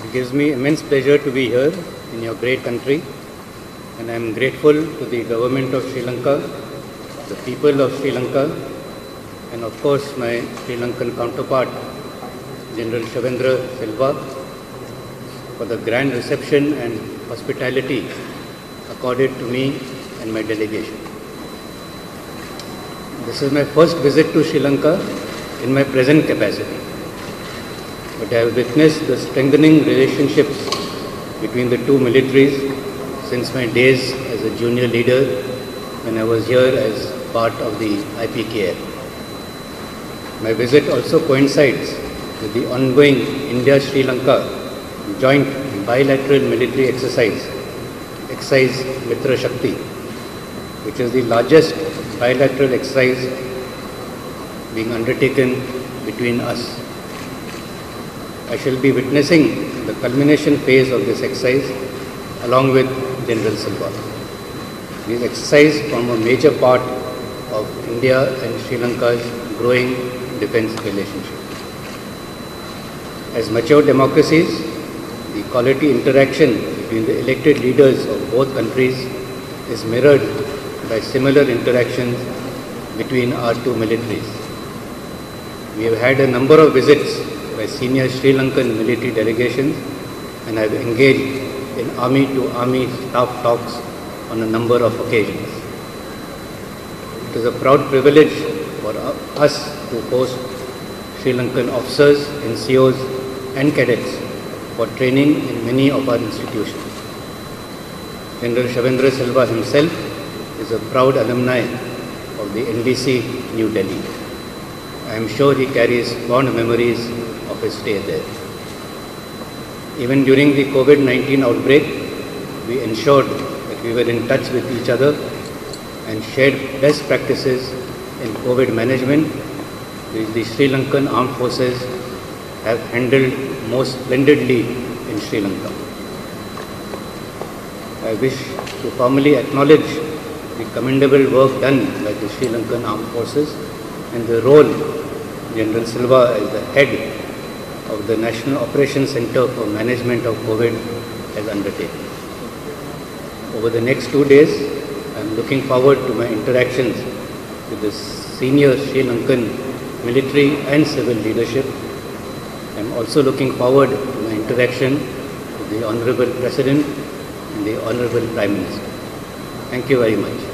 It gives me immense pleasure to be here in your great country, and I am grateful to the government of Sri Lanka, the people of Sri Lanka, and of course my Sri Lankan counterpart, General Shavendra Silva, for the grand reception and hospitality accorded to me and my delegation. This is my first visit to Sri Lanka in my present capacity. But I have witnessed the strengthening relationships between the two militaries since my days as a junior leader when I was here as part of the IPKF. My visit also coincides with the ongoing India-Sri Lanka joint bilateral military exercise, exercise Mitra Shakti, which is the largest bilateral exercise being undertaken between us. I shall be witnessing the culmination phase of this exercise along with General Silva. This exercise form a major part of India and Sri Lanka's growing defense relationship. As mature democracies, the quality interaction between the elected leaders of both countries is mirrored by similar interactions between our two militaries. We have had a number of visits by senior Sri Lankan military delegations and I have engaged in army to army staff talks on a number of occasions. It is a proud privilege for us to host Sri Lankan officers, NCOs and cadets for training in many of our institutions. General Shavendra Silva himself is a proud alumni of the NDC New Delhi. I am sure he carries fond memories of his stay there. Even during the COVID-19 outbreak, we ensured that we were in touch with each other and shared best practices in COVID management, which the Sri Lankan armed forces have handled most splendidly in Sri Lanka. I wish to formally acknowledge the commendable work done by the Sri Lankan armed forces and the role General Silva as the head of the National Operations Center for Management of COVID has undertaken. Over the next two days, I am looking forward to my interactions with the senior Sri Lankan military and civil leadership. I am also looking forward to my interaction with the Honorable President and the Honorable Prime Minister. Thank you very much.